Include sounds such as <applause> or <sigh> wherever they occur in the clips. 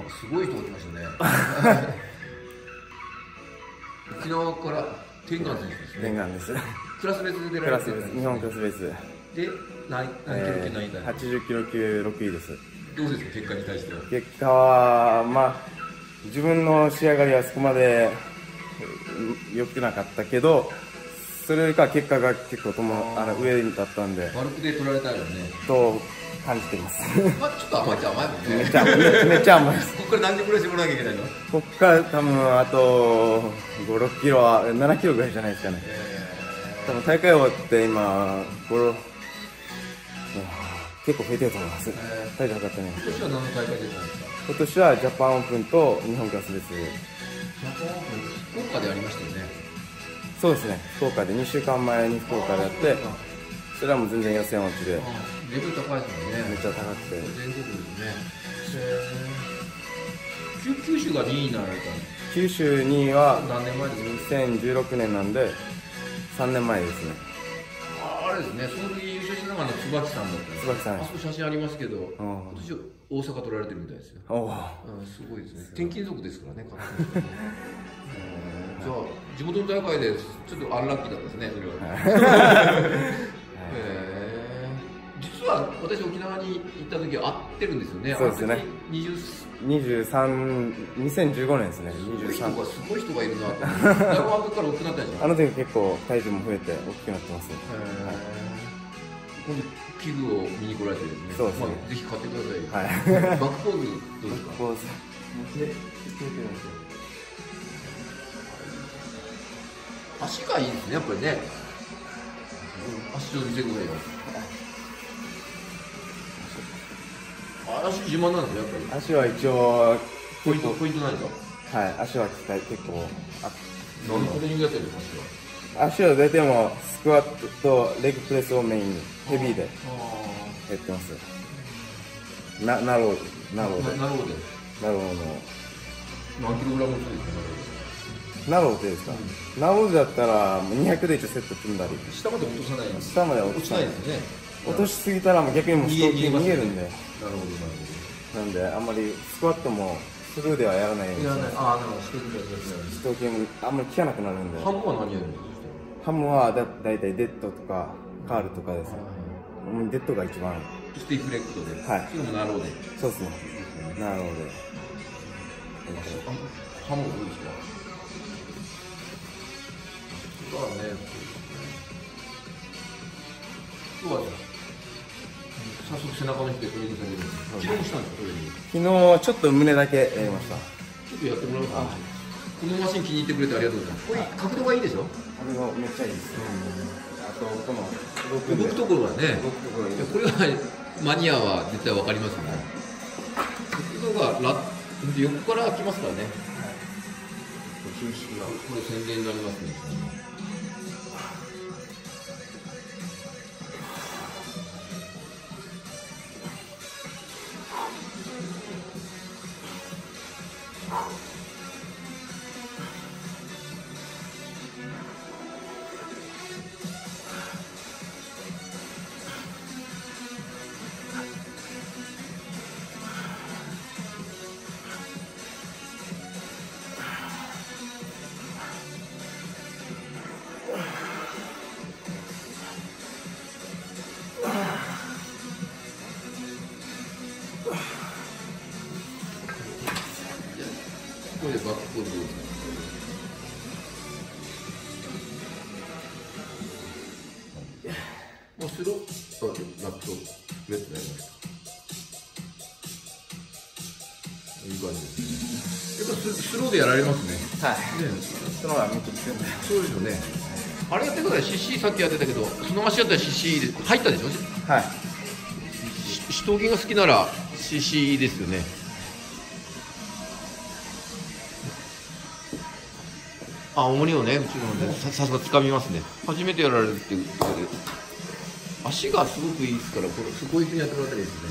なんかすごい人が来ましたね。<laughs> 沖縄から天眼選手ですね。念願です。クラス別で出クられてるラス別。日本クラス別。で何何キロ級何位え台、ー80キロ級6位です。どうですか結果に対しては？結果はまあ自分の仕上がりはそこまでうん良くなかったけどそれよりかは結果が結構ともあの上だったんで。悪くで取られたよね。と感じています。まあちょっと甘いっちゃ甘いもんね。めっちゃめめっちゃ甘いです。ここから何時ぐらいらわなきゃいけないの？こっから多分あと56キロは7キロぐらいじゃないですかね。多分大会終わって今5結構増えてると思います。体重測ってね。今年は何の大会出たんですか？今年はジャパンオープンと日本クラス別ジャパンオープン福岡でありましたよね。そうですね。福岡で2週間前に福岡でやってそれはもう全然予選落ちで。レベル高いですもんね。めっちゃ高くて。全国ですね。九九州が2位になられた九州2位はの何年前ですか2016年なんで3年前ですね。ああれですね。その時優勝したのがあの椿さんだった椿さんあそこ写真ありますけどん。今年大阪取られてるみたいですよ。おおうんすごいですね。転勤族ですからね <laughs> じゃあ地元の大会でちょっとアンラッキーだったですねそれは <laughs> は私沖縄に行った時会ってるんですよね。そうですね。あの時23 2015年ですね。20人23がすごい人がいるなと思って。<laughs> だいぶあの時から大きくなったんじゃないあの時結構体重も増えて大きくなってますね。今度器具を見に来られてるんですね。そうですね。まあ、ぜひ買ってくださいよ。はい。<laughs> バックポーズどうですか？こう持って決めてるんですよ。足がいいですねやっぱりね。足を見せてくれよ足自慢なんですよやっぱり足は一応ポイントポイントないですかはい足は結構あ何トレーニングやってるんですか足は大体もスクワットとレッグプレスをメインにヘビーでやってますなナローナローでななるほどナローの何キログラムですかナローでですか、ナローだったら200で一応セット積んだり下まで落とさない下まで落落ちないいなですね落としすぎたらもう逆にもうストーキング逃げるんでるほどなるなんであんまりスクワットもスルーではやらないようにしてますああなるほどストーリーやストーキングあんまり効かなくなるんで。半分は何やるんですか？ハムはだだいたいデッドとかカールとかです。もうデッドが一番。スティフレッグドで、はい。それもナローで。そうですね。なるほど。ハムどうですか？そうだね。今日は早速背中の日でトレーニングされるんです昨日もしたんですかトレーニング昨日ちょっと胸だけやりました。ちょっとやってもらおうか？なこのマシン気に入ってくれてありがとうございます。これ角度がいいでしょ？これがめっちゃいいですあとこの動くところはね。動くところいいいやこれはマニアは絶対わかりますよね。角度がラ横から来ますからね。これ宣伝になりますね Whew. これでバックボールもうスローあラップッドやりましたい。い感じですねやっぱススローでやられますねはい。ねその方がめっ強いそうですよねあれやってください CC さっきやってたけどその足やったら CC で入ったでしょはいし死闘技が好きなら CC ですよねあ重りをねうちのねささすが掴みますね。初めてやられるっていう。ことで足がすごくいいですからこれこいうふうにやってもらったらいいですね。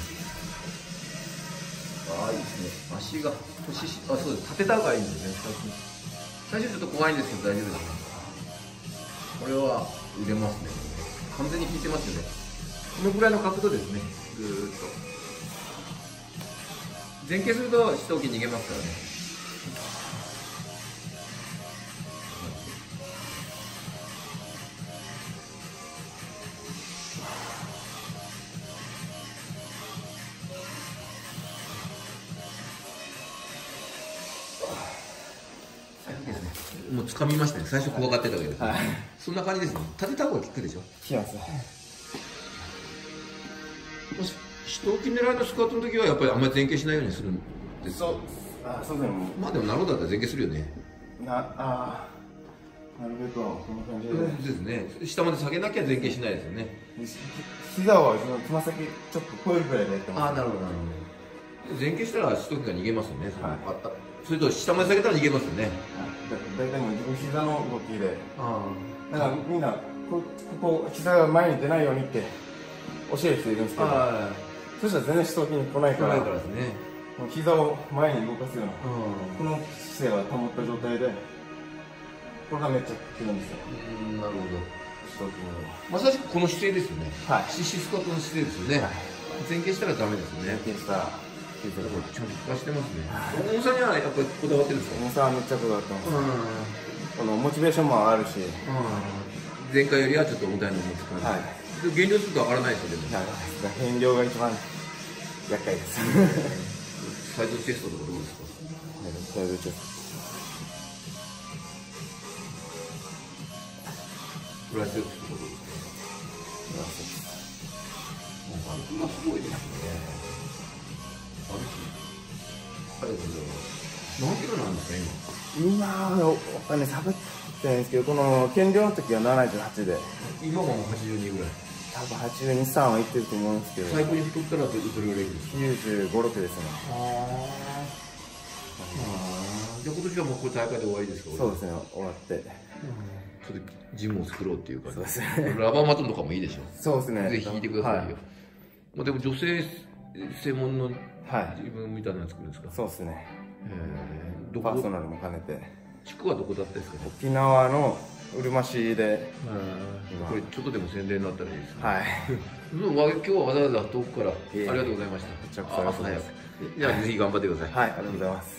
ああいいですね。足が腰しあそうです。立てた方がいいんですね最初ちょっと怖いんですけど大丈夫です。これは腕ますね。完全に効いてますよね。このぐらいの角度ですね。ぐーっと。前傾すると四頭筋逃げますからね。もう掴みましたね。最初怖がってたけど、はい。そんな感じですね。立てた方が効くでしょ。きますもし四頭筋狙いのスクワットの時はやっぱりあんまり前傾しないようにするんですそう。あそうですねまあでもなるほどだったら前傾するよね。なあなるべくこんな感じで、ですね。下まで下げなきゃ前傾しないですよね。ひ膝はそのつま先ちょっと超えるぐらいでやってます。なるほどなるほど。前傾したら四頭筋が逃げますよね。はい。あったそれと下まで下げたら逃げますよね。大体もう膝の動きで。あだからみんなこここ膝が前に出ないようにって教えいるんですけど。あそしたら全然四頭筋来ないから。ないからですね。膝を前に動かすようなうこの姿勢は保った状態でこれがめっちゃ効くんですよ。んなるほど。まさしくこの姿勢ですよね。はい。シシスットの姿勢ですよね。はい。前傾したらダメですよね。連携したらちゃんとしてますね。重さにはやっぱりこだわってるんですか？重さはめっちゃこだわってます。うこのモチベーションもあるし。ん前回よりはちょっと重たいのを持つ感じ、はい。で減量すると上がらないですよでもはい。変量が一番厄介です。<laughs> サイドチェストとかどうですか？だいぶちょっフライセットとかどうですか？となんかまあすごいですね何キロなんですか今。はお金サボってないんですけどこの減量の時は78で。今もう82ぐらい。多分82、3はいってると思うんですけど。最高に太ったらどれぐらいですか？95、6ですね。ああじゃあ今年はもうこれ大会で終わりですか？そうですね終わって。ちょっとジムを作ろうっていうか、そうですね。ラバーマットとかもいいでしょ。そうですね。ぜひ引いてくださいよ、はい。まあ、でも女性専門のはい。自分みたいなの作るんですか？そうですね。えー。どこ？パーソナルも兼ねて。地区はどこだったですか？ね沖縄のうるま市で。これちょっとでも宣伝になったらいいですね、はい。うんわ今日はわざわざ遠くからありがとうございました。こちらこそありがとうございます。あ朝早く。じゃあぜひ頑張ってください。はいありがとうございます